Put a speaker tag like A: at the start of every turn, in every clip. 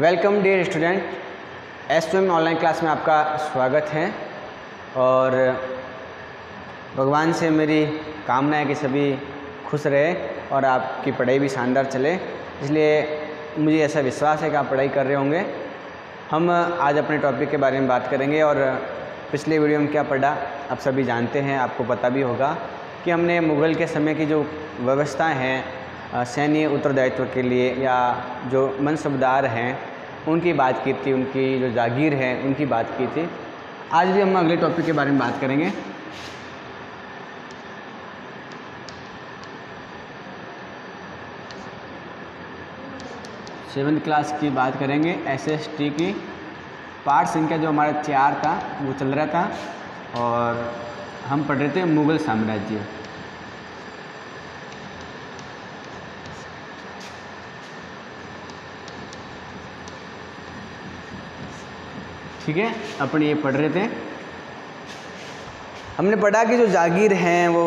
A: Welcome dear student S M online class में आपका स्वागत है और भगवान से मेरी कामना है कि सभी खुश रहे और आपकी पढ़ाई भी शानदार चले। इसलिए मुझे ऐसा विश्वास है कि आप पढ़ाई कर रहे होंगे। हम आज अपने टॉपिक के बारे में बात करेंगे और पिछले वीडियो में क्या पढ़ा, आप सभी जानते हैं, आपको पता भी होगा कि हमने मुग़ल के समय की जो व्यवस्थाएँ हैं सैन्य उत्तरदायित्व के लिए या जो मनसबदार हैं, उनकी बात की थी, उनकी जो जागीर है, उनकी बात की थी। आज भी हम अगले टॉपिक के बारे में बात करेंगे। सेवन्थ क्लास की बात करेंगे। एसएसटी की। पार्ट संख्या जो हमारा चार था, वो चल रहा था और हम पढ़ रहे थे मुग़ल साम्राज्य। ठीक है अपन ये पढ़ रहे थे। हमने पढ़ा कि जो जागीर हैं वो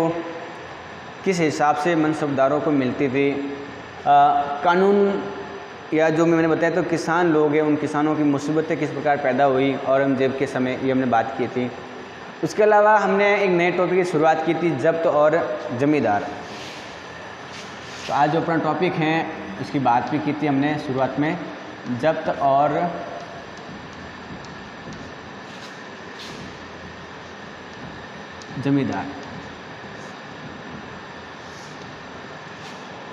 A: किस हिसाब से मनसबदारों को मिलती थी। आ, कानून या जो मैंने बताया तो किसान लोग हैं उन किसानों की मुसीबतें किस प्रकार पैदा हुई औरंगज़ेब के समय ये हमने बात की थी। उसके अलावा हमने एक नए टॉपिक की शुरुआत की थी जब्त और जमींदार। तो आज जो अपना टॉपिक है उसकी बात भी की थी हमने शुरुआत में जब्त और जमींदार।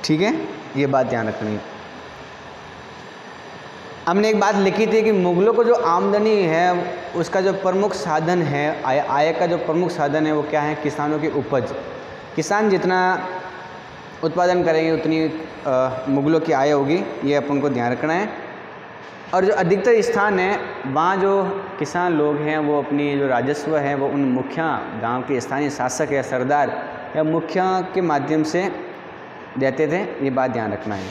A: ठीक है? ये बात ध्यान रखनी। है हमने एक बात लिखी थी कि मुग़लों को जो आमदनी है, उसका जो प्रमुख साधन है, आय आय का जो प्रमुख साधन है, वो क्या है? किसानों की उपज। किसान जितना उत्पादन करेंगे, उतनी मुग़लों की आय होगी। ये अपन को ध्यान रखना है। और जो अधिकतर स्थान है, वहाँ जो किसान लोग हैं, वो अपनी जो राजस्व है, वो उन मुखिया गाँव के स्थानीय शासक या सरदार या मुखिया के माध्यम से देते थे, ये बात ध्यान रखना है।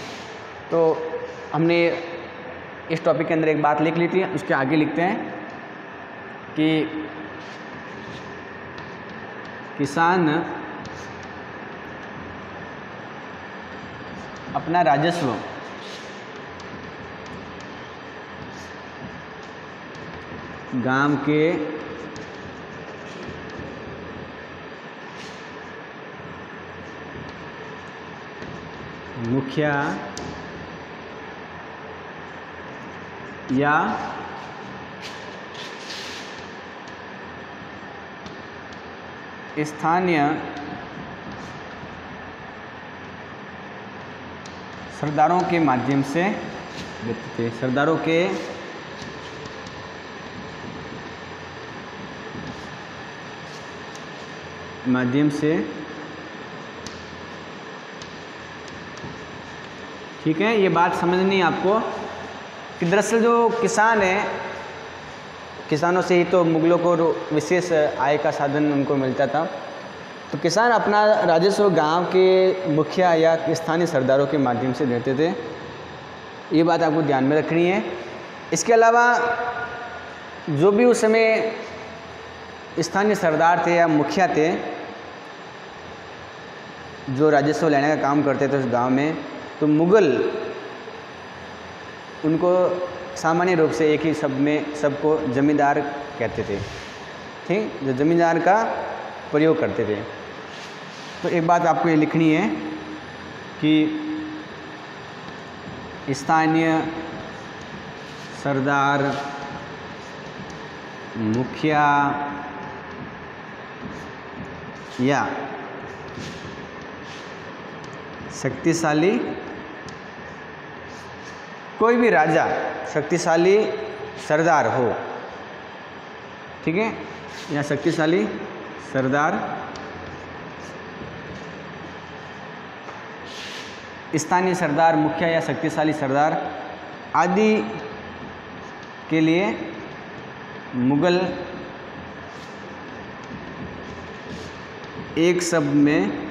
A: तो हमने इस टॉपिक के अंदर एक बात लिख ली थी, उसके आगे लिखते हैं कि किसान अपना राजस्व गाँव के मुखिया या स्थानीय सरदारों के माध्यम से सरदारों के माध्यम से। ठीक है, ये बात समझनी आपको कि दरअसल जो किसान हैं, किसानों से ही तो मुग़लों को विशेष आय का साधन उनको मिलता था। तो किसान अपना राजस्व गाँव के मुखिया या स्थानीय सरदारों के माध्यम से देते थे। ये बात आपको ध्यान में रखनी है। इसके अलावा जो भी उस समय स्थानीय सरदार थे या मुखिया थे जो राजस्व लेने का काम करते थे उस गाँव में तो मुग़ल उनको सामान्य रूप से एक ही शब्द में सबको ज़मींदार कहते थे, ठीक? जो ज़मींदार का प्रयोग करते थे। तो एक बात आपको ये लिखनी है कि स्थानीय सरदार, मुखिया या शक्तिशाली, कोई भी राजा शक्तिशाली सरदार हो, ठीक है? या शक्तिशाली सरदार, स्थानीय सरदार, मुखिया या शक्तिशाली सरदार आदि के लिए मुग़ल एक शब्द में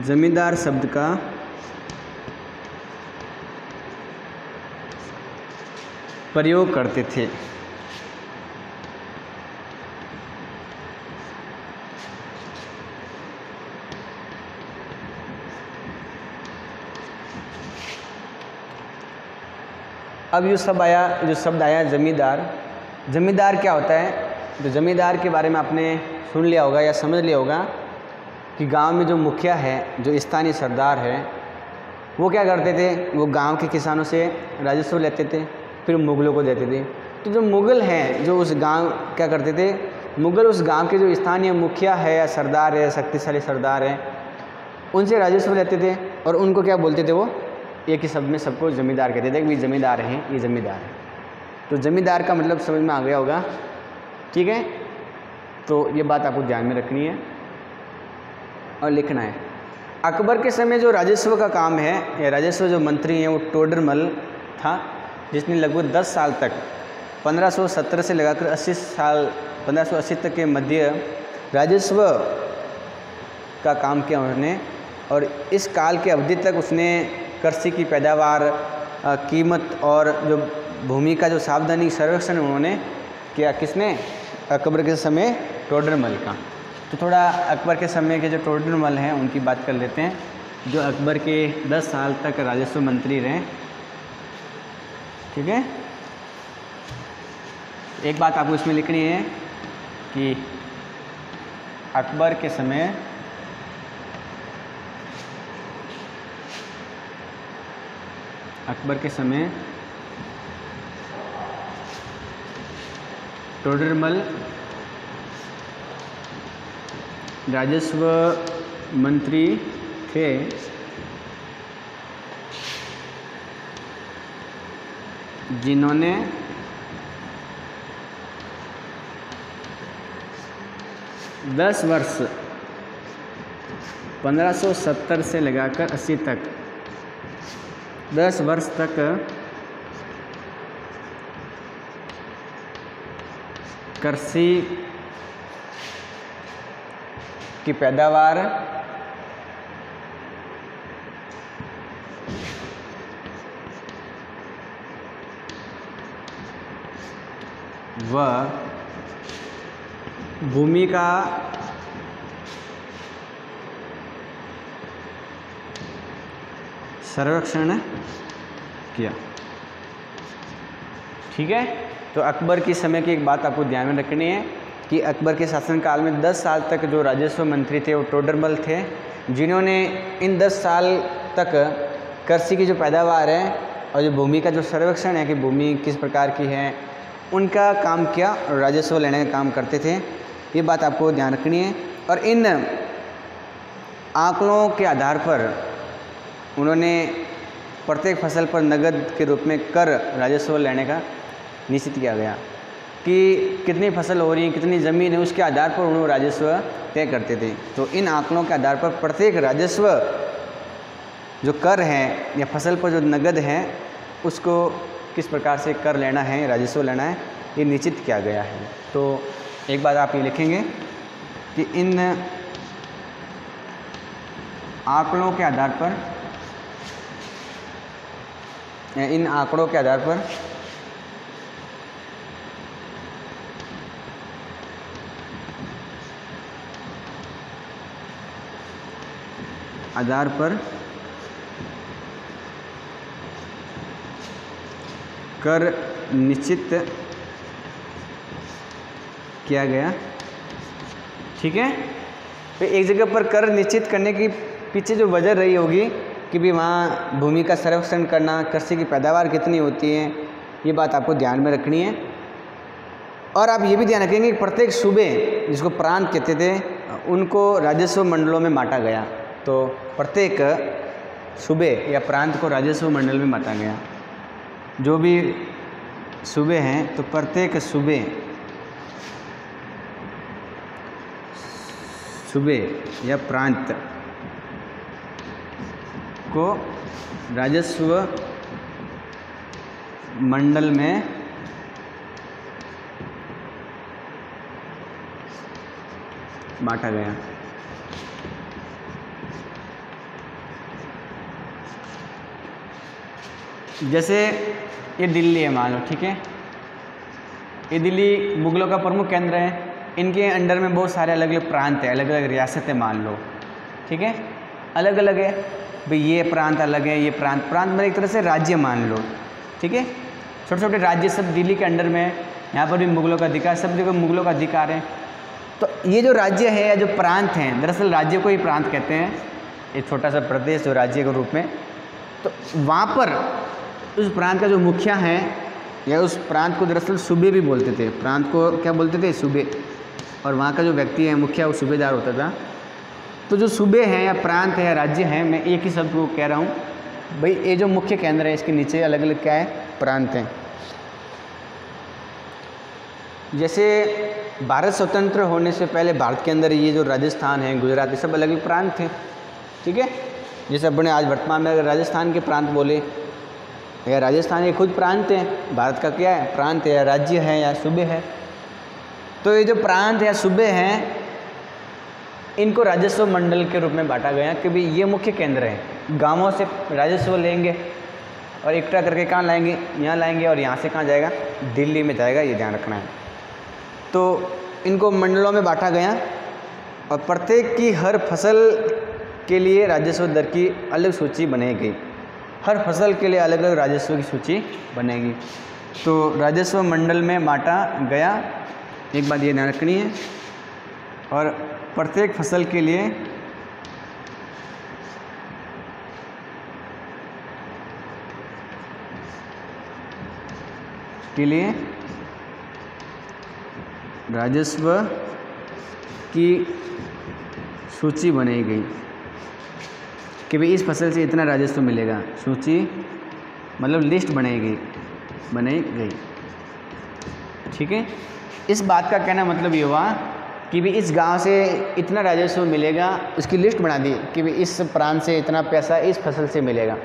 A: ज़मींदार शब्द का प्रयोग करते थे। अब ये शब्द आया, जो शब्द आया, ज़मींदार। ज़मींदार क्या होता है? तो ज़मींदार के बारे में आपने सुन लिया होगा या समझ लिया होगा। कि गाँव में जो मुखिया है, जो स्थानीय सरदार है, वो क्या करते थे? वो गाँव के किसानों से राजस्व लेते थे, फिर मुग़लों को देते थे। तो जो मुग़ल हैं, जो उस गाँव क्या करते थे? मुग़ल उस गाँव के जो स्थानीय मुखिया है या सरदार है शक्तिशाली सरदार है, उनसे राजस्व लेते थे और उनको क्या बोलते थे वो? एक ही शब्द में सबको ज़मींदार कहते थे कि ज़मींदार हैं, ये ज़मींदार हैं। तो ज़मींदार का मतलब समझ में आ गया होगा। ठीक है? तो ये बात आपको ध्यान में रखनी है। और लिखना है। अकबर के समय जो राजस्व का काम है, या राजस्व जो मंत्री हैं, वो टोडरमल था, जिसने लगभग 10 साल तक 1570 से लगाकर 80 साल 1580 तक के मध्य राजस्व का काम किया उन्होंने, और इस काल के अवधि तक उसने कृषि की पैदावार कीमत और जो भूमि का जो सावधानी सर्वेक्षण उन्होंने किया, किसने? अकबर के समय टोडरमल का। तो थोड़ा अकबर के समय के जो टोडरमल हैं, उनकी बात कर लेते हैं। जो अकबर के 10 साल तक राजस्व मंत्री रहे। ठीक है? एक बात आपको इसमें लिखनी है कि अकबर के समय अकबर के समय टोडरमल राजस्व मंत्री थे। जिन्होंने दस वर्ष 1570 से लगाकर 80 तक, दस वर्ष तक कृषि की पैदावार व भूमि का सर्वेक्षण किया। ठीक है? तो अकबर के समय की एक बात आपको ध्यान में रखनी है। कि अकबर के शासनकाल में 10 साल तक जो राजस्व मंत्री थे वो टोडरमल थे, जिन्होंने इन 10 साल तक कृषि की जो पैदावार है और जो भूमि का जो सर्वेक्षण है कि भूमि किस प्रकार की है, उनका काम किया और राजस्व लेने का काम करते थे। ये बात आपको ध्यान रखनी है। और इन आंकड़ों के आधार पर उन्होंने प्रत्येक फ़सल पर नगद के रूप में कर राजस्व लेने का निश्चित किया गया। कि कितनी फ़सल हो रही है, कितनी ज़मीन है, उसके आधार पर उन्होंने राजस्व तय करते थे। तो इन आंकड़ों के आधार पर प्रत्येक राजस्व जो कर है या फ़सल पर जो नगद है, उसको किस प्रकार से कर लेना है, राजस्व लेना है, ये निश्चित किया गया है। तो एक बात आप ये लिखेंगे कि इन आंकड़ों के आधार पर इन आंकड़ों के आधार पर आधार पर कर निश्चित किया गया। ठीक है? तो एक जगह पर कर निश्चित करने की पीछे जो वजह रही होगी कि भी वहाँ भूमि का संरक्षण करना, कृषि की पैदावार कितनी होती है, ये बात आपको ध्यान में रखनी है। और आप ये भी ध्यान रखेंगे कि प्रत्येक सूबे जिसको प्रांत कहते थे, उनको राजस्व मंडलों में बांटा गया। तो प्रत्येक सूबे या प्रांत को राजस्व मंडल में बांटा गया। जो भी सूबे हैं तो प्रत्येक सूबे सूबे या प्रांत को राजस्व मंडल में बांटा गया। जैसे ये दिल्ली है, मान लो, ठीक है? ये दिल्ली मुगलों का प्रमुख केंद्र है। इनके अंडर में बहुत सारे अलग अलग प्रांत हैं अलग अलग रियासतें मान लो, ठीक है? अलग अलग है। भाई, ये प्रांत अलग है, ये प्रांत प्रांत मतलब एक तरह से राज्य मान लो, ठीक है? छोटे छोटे राज्य सब दिल्ली के अंडर में है। यहाँ पर भी मुगलों का अधिकार, सब जगह मुगलों का अधिकार है। तो ये जो राज्य है या जो प्रांत हैं, दरअसल राज्य को ही प्रांत कहते हैं। एक छोटा सा प्रदेश जो राज्य के रूप में। तो वहाँ पर उस प्रांत का जो मुखिया है, या उस प्रांत को दरअसल सूबे भी बोलते थे। प्रांत को क्या बोलते थे? सूबे। और वहाँ का जो व्यक्ति है, मुखिया, वो सूबेदार होता था। तो जो सूबे हैं, या प्रांत है, या राज्य हैं, मैं एक ही शब्द को कह रहा हूँ। भाई, ये जो मुख्य केंद्र है, इसके नीचे अलग अलग क्या है? प्रांत हैं। जैसे भारत स्वतंत्र होने से पहले भारत के अंदर ये जो राजस्थान है, गुजरात, ये सब अलग अलग प्रांत थे। ठीक है? जैसे अपने आज वर्तमान में अगर राजस्थान के प्रांत बोले या राजस्थान ये खुद प्रांत है, भारत का क्या है, प्रांत है या राज्य है या सूबे है? तो ये जो प्रांत या सूबे हैं, इनको राजस्व मंडल के रूप में बांटा गया कि भाई ये मुख्य केंद्र है। गाँवों से राजस्व लेंगे और इकट्ठा करके कहाँ लाएँगे? यहाँ लाएँगे और यहाँ से कहाँ जाएगा? दिल्ली में जाएगा, ये ध्यान रखना है। तो इनको मंडलों में बांटा गया और प्रत्येक की हर फ़सल के लिए राजस्व दर की अलग सूची बनाई हर फ़सल के लिए अलग अलग राजस्व की सूची बनेगी। तो राजस्व मंडल में बांटा गया। एक बात ये ध्यान रखनी है। और प्रत्येक फ़सल के लिए के लिए राजस्व की सूची बनाई गई। कि भाई इस फ़सल से इतना राजस्व मिलेगा। सूची मतलब लिस्ट बनाई गई बनाई गई। ठीक है? इस बात का कहना मतलब ये हुआ कि भाई इस गाँव से इतना राजस्व मिलेगा, उसकी लिस्ट बना दी कि भाई इस प्रांत से इतना पैसा इस फ़सल से मिलेगा।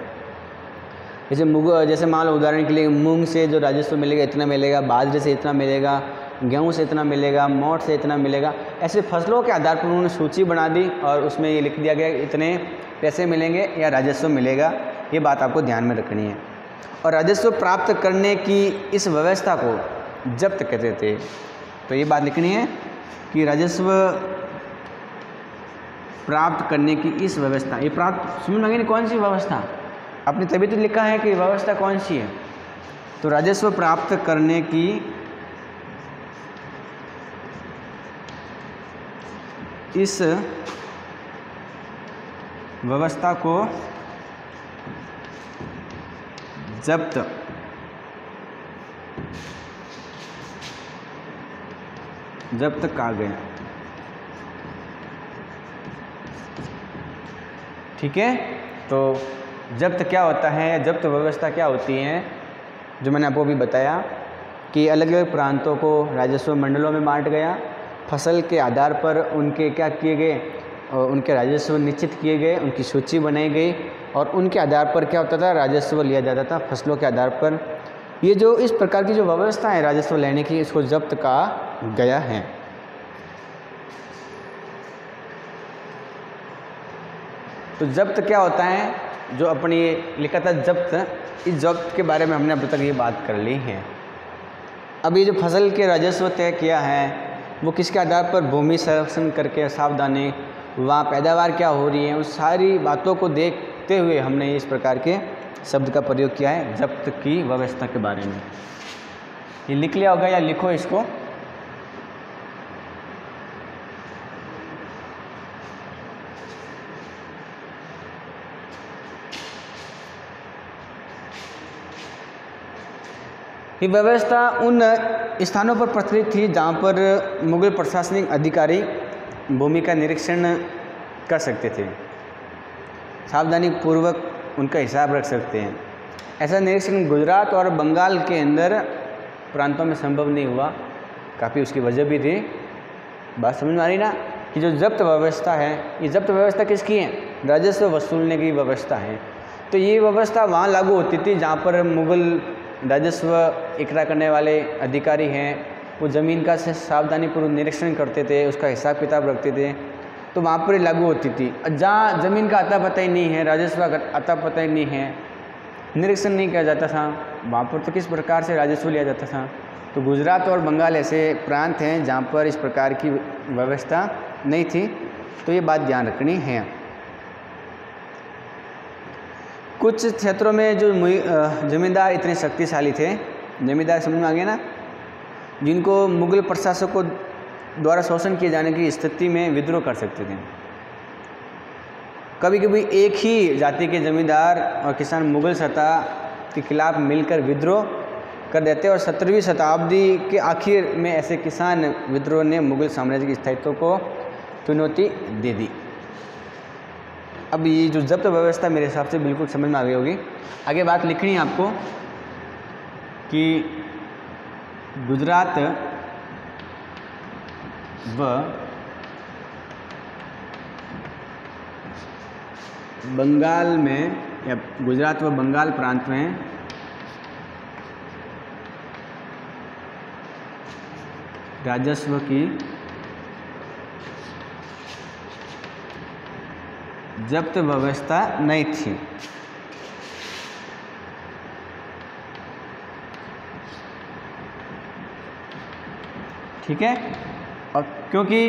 A: जैसे मूंग, जैसे मान लो उदाहरण के लिए मूंग से जो राजस्व मिलेगा, इतना मिलेगा, बाजरे से इतना मिलेगा, गेहूँ से इतना मिलेगा मोट से इतना मिलेगा। ऐसे फ़सलों के आधार पर उन्होंने सूची बना दी और उसमें ये लिख दिया गया इतने पैसे मिलेंगे या राजस्व मिलेगा, ये बात आपको ध्यान में रखनी है। और राजस्व प्राप्त करने की इस व्यवस्था को जब्त कहते थे तो ये बात लिखनी है कि राजस्व प्राप्त करने की इस व्यवस्था, ये प्राप्त समझ लगे कौन सी व्यवस्था? आपने तभी तो लिखा है कि व्यवस्था कौन सी है। तो राजस्व प्राप्त करने की इस व्यवस्था को जब्त जब्त कहा गया। ठीक है? तो जब्त क्या होता है? जब्त व्यवस्था क्या होती है? जो मैंने आपको भी बताया कि अलग अलग प्रांतों को राजस्व मंडलों में बांट गया। फ़सल के आधार पर उनके क्या किए गए? और उनके राजस्व निश्चित किए गए, उनकी सूची बनाई गई और उनके आधार पर क्या होता था? राजस्व लिया जाता था फ़सलों के आधार पर। ये जो इस प्रकार की जो व्यवस्था है राजस्व लेने की, इसको जब्त कहा गया है। तो जब्त क्या होता है? जो अपनी लिखा था जब्त, इस जब्त के बारे में हमने अब तक ये बात कर ली है। अब ये जो फ़सल के राजस्व तय किया है, वो किसके आधार पर? भूमि संरक्षण करके सावधानी वहाँ पैदावार क्या हो रही है उस सारी बातों को देखते हुए हमने इस प्रकार के शब्द का प्रयोग किया है, जब्त की व्यवस्था के बारे में। ये लिख लिया होगा या लिखो इसको? ये व्यवस्था उन स्थानों पर प्रचलित थी जहाँ पर मुगल प्रशासनिक अधिकारी भूमि का निरीक्षण कर सकते थे। सावधानी पूर्वक उनका हिसाब रख सकते हैं। ऐसा निरीक्षण गुजरात और बंगाल के अंदर प्रांतों में संभव नहीं हुआ। काफ़ी उसकी वजह भी थी। बात समझ में आ रही ना कि जो जब्त व्यवस्था है, ये जब्त व्यवस्था किसकी है? राजस्व वसूलने की व्यवस्था है। तो ये व्यवस्था वहाँ लागू होती थी जहाँ पर मुग़ल राजस्व इकट्ठा करने वाले अधिकारी हैं वो ज़मीन का सावधानी पूर्वक निरीक्षण करते थे, उसका हिसाब किताब रखते थे। तो वहाँ पर लागू होती थी। जहाँ ज़मीन का अता पता ही नहीं है, राजस्व का अता पता ही नहीं है, निरीक्षण नहीं किया जाता था। वहाँ पर तो किस प्रकार से राजस्व लिया जाता था? तो गुजरात और बंगाल ऐसे प्रांत हैं जहाँ पर इस प्रकार की व्यवस्था नहीं थी। तो ये बात ध्यान रखनी है। कुछ क्षेत्रों में जो ज़मींदार इतने शक्तिशाली थे, जमींदार समझ में आ गया ना? जिनको मुगल प्रशासकों द्वारा शोषण किए जाने की स्थिति में विद्रोह कर सकते थे। कभी कभी एक ही जाति के जमींदार और किसान मुगल सत्ता के खिलाफ मिलकर विद्रोह कर देते और सत्रहवीं शताब्दी के आखिर में ऐसे किसान विद्रोह ने मुगल साम्राज्य के स्थायित्व को चुनौती दे दी। अब ये जो जब्त व्यवस्था मेरे हिसाब से बिल्कुल समझ में आ गई होगी। आगे बात लिखनी है आपको कि गुजरात व बंगाल में, या गुजरात व बंगाल प्रांत में राजस्व की जब्त व्यवस्था नहीं थी। ठीक है? और क्योंकि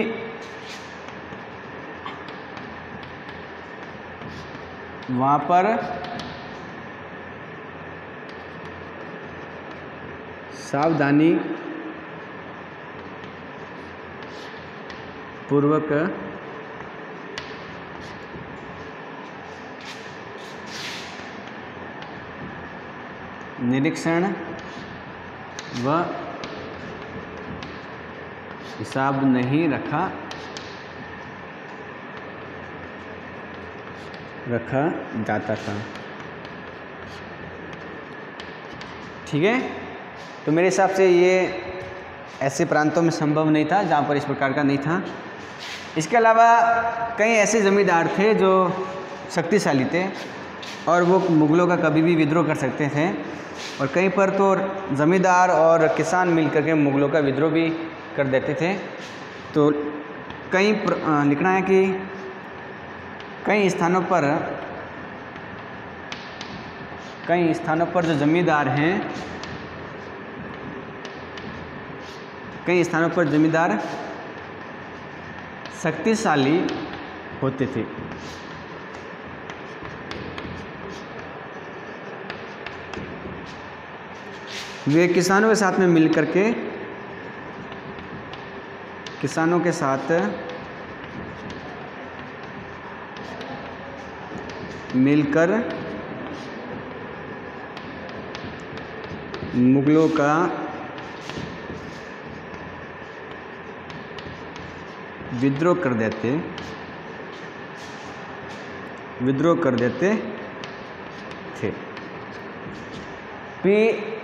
A: वहाँ पर सावधानी पूर्वक निरीक्षण व हिसाब नहीं रखा। रखा जाता था। ठीक है? तो मेरे हिसाब से ये ऐसे प्रांतों में संभव नहीं था, जहाँ पर इस प्रकार का नहीं था। इसके अलावा कई ऐसे ज़मींदार थे जो शक्तिशाली थे और वो मुग़लों का कभी भी विद्रोह कर सकते थे। और कहीं पर तो ज़मींदार और किसान मिल करके मुग़लों का विद्रोह भी कर देते थे। तो कई लिखना है कि कई स्थानों पर, कई स्थानों पर जो ज़मींदार हैं, कई स्थानों पर ज़मींदार शक्तिशाली होते थे। वे किसानों के साथ में मिल करके किसानों के साथ मिलकर मुगलों का विद्रोह कर देते, विद्रोह कर देते थे। भी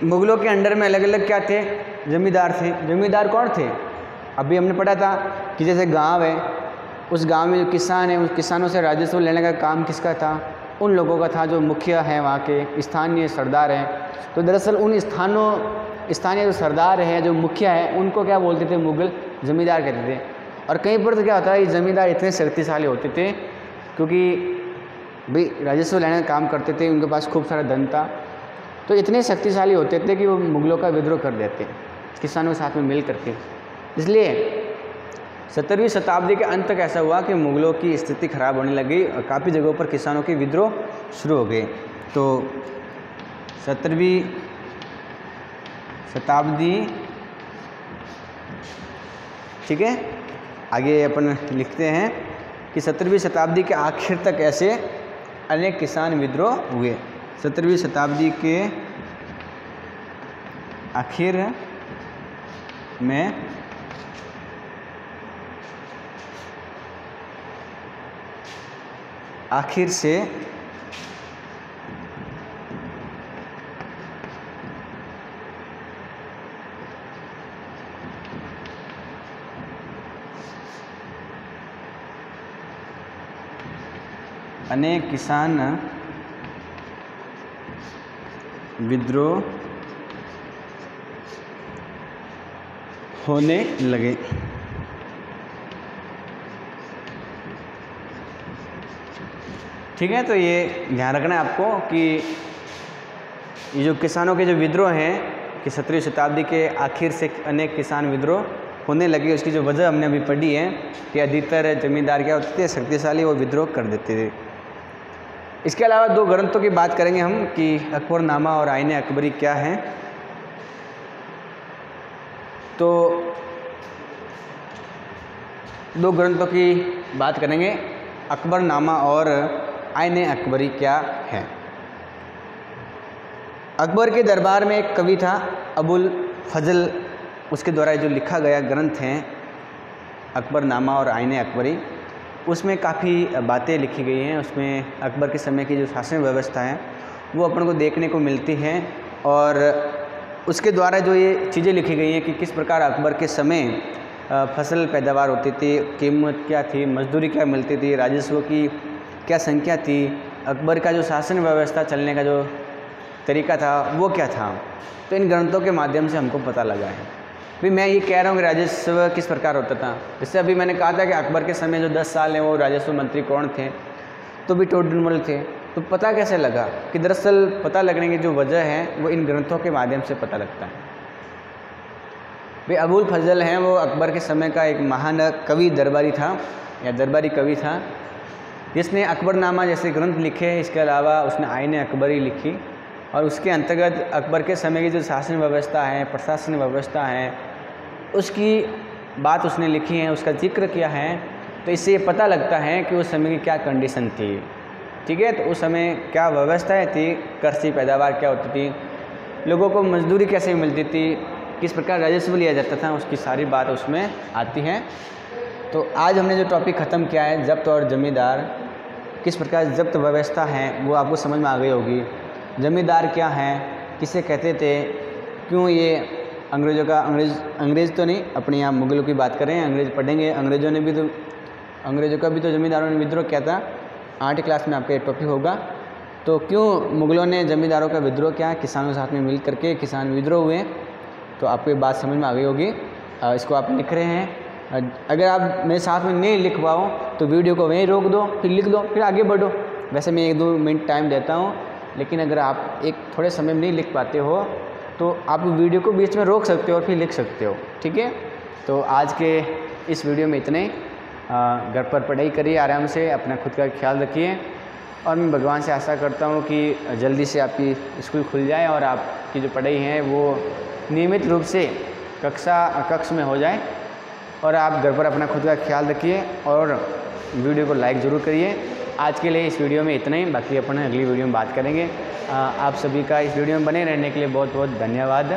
A: मुग़लों के अंडर में अलग अलग क्या थे? ज़मींदार थे। ज़मींदार कौन थे? अभी हमने पढ़ा था कि जैसे गाँव है, उस गाँव में जो किसान है, उस किसानों से राजस्व लेने का काम किसका था? उन लोगों का था जो मुखिया हैं वहाँ के, स्थानीय सरदार हैं। तो दरअसल उन स्थानों, स्थानीय जो सरदार हैं, जो मुखिया हैं, उनको क्या बोलते थे मुग़ल ज़मींदार कहते थे। और कहीं पर तो क्या होता है ज़मींदार इतने शक्तिशाली होते थे, क्योंकि भाई राजस्व लेने का काम करते थे, उनके पास खूब सारा धन था। तो इतने शक्तिशाली होते थे कि वो मुग़लों का विद्रोह कर देते, किसानों के साथ में मिल करके इसलिए सत्तरवीं शताब्दी के अंत तक ऐसा हुआ कि मुग़लों की स्थिति खराब होने लगी और काफ़ी जगहों पर किसानों के विद्रोह शुरू हो गए। तो सत्तरवीं शताब्दी, ठीक है, आगे अपन लिखते हैं कि सत्तरवीं शताब्दी के आखिर तक ऐसे अनेक किसान विद्रोह हुए। सत्रहवीं शताब्दी के आखिर में आखिर से अनेक किसान विद्रोह होने लगे। ठीक है तो ये ध्यान रखना है आपको कि ये जो किसानों के जो विद्रोह हैं, कि सत्रहवीं शताब्दी के आखिर से अनेक किसान विद्रोह होने लगे, उसकी जो वजह हमने अभी पढ़ी है कि अधिकतर ज़मींदार क्या होते थे, शक्तिशाली वो विद्रोह कर देते थे। इसके अलावा दो ग्रंथों की बात करेंगे हम कि अकबरनामा और आइन अकबरी क्या है। तो दो ग्रंथों की बात करेंगे, अकबरनामा और आयन अकबरी क्या है? अकबर के दरबार में एक कवि था, अबुल फजल। उसके द्वारा जो लिखा गया ग्रंथ हैं अकबरनामा और आयन अकबरी, उसमें काफ़ी बातें लिखी गई हैं। उसमें अकबर के समय की जो शासन व्यवस्था है, वो अपन को देखने को मिलती हैं और उसके द्वारा जो ये चीज़ें लिखी गई हैं कि किस प्रकार अकबर के समय फ़सल पैदावार होती थी, कीमत क्या थी, मजदूरी क्या मिलती थी, राजस्व की क्या संख्या थी? अकबर का जो शासन व्यवस्था, चलने का जो तरीका था, वो क्या था? तो इन ग्रंथों के माध्यम से हमको पता लगा है। भी मैं ये कह रहा हूँ कि राजस्व किस प्रकार होता था? जैसे अभी मैंने कहा था कि अकबर के समय जो दस साल हैं, वो राजस्व मंत्री कौन थे? तो भी टोडरमल थे। तो पता कैसे लगा कि दरअसल पता लगने की जो वजह है, वो इन ग्रंथों के माध्यम से पता लगता है। भाई अबुल फजल हैं, वो अकबर के समय का एक महान कवि दरबारी था, या दरबारी कवि था। जिसने अकबरनामा जैसे ग्रंथ लिखे इसके अलावा उसने आयन अकबरी लिखी। और उसके अंतर्गत अकबर के समय की जो शासन व्यवस्था है, प्रशासन व्यवस्था है, उसकी बात उसने लिखी है, उसका ज़िक्र किया है तो इससे ये पता लगता है कि उस समय की क्या कंडीशन थी। ठीक है तो उस समय क्या व्यवस्थाएँ थी कृषि पैदावार क्या होती थी, लोगों को मजदूरी कैसे मिलती थी, किस प्रकार राजस्व लिया जाता था, उसकी सारी बात उसमें आती है। तो आज हमने जो टॉपिक ख़त्म किया है, जब्त और ज़मींदार, किस प्रकार जब्त व्यवस्था है, वो आपको समझ में आ गई होगी। ज़मींदार क्या है, किसे कहते थे, क्यों ये अंग्रेज़ों का, अंग्रेज़ अंग्रेज़ तो नहीं, अपने यहाँ मुगलों की बात करें, अंग्रेज़ पढ़ेंगे, अंग्रेज़ों ने भी तो अंग्रेज़ों का भी तो ज़मींदारों ने विद्रोह किया था, आठ क्लास में आपका ये टॉपिक होगा। तो क्यों मुगलों ने ज़मींदारों का विद्रोह किया, किसानों के साथ में मिल करके किसान विद्रोह हुए तो आपको ये बात समझ में आ गई होगी। इसको आप लिख रहे हैं। अगर आप मेरे साथ में नहीं लिख पाओ तो वीडियो को वहीं रोक दो, फिर लिख दो, फिर आगे बढ़ो। वैसे मैं एक दो मिनट टाइम देता हूँ, लेकिन अगर आप एक थोड़े समय में नहीं लिख पाते हो तो आप वीडियो को बीच में रोक सकते हो और फिर लिख सकते हो, ठीक है? तो आज के इस वीडियो में इतने घर पर पढ़ाई करिए आराम से, अपना खुद का ख्याल रखिए। और मैं भगवान से आशा करता हूँ कि जल्दी से आपकी स्कूल खुल जाए और आपकी जो पढ़ाई है, वो नियमित रूप से कक्षा, कक्ष में हो जाए। और आप घर पर अपना खुद का ख्याल रखिए और वीडियो को लाइक ज़रूर करिए। आज के लिए इस वीडियो में इतना ही। बाकी अपन अगली वीडियो में बात करेंगे। आप सभी का इस वीडियो में बने रहने के लिए बहुत बहुत धन्यवाद।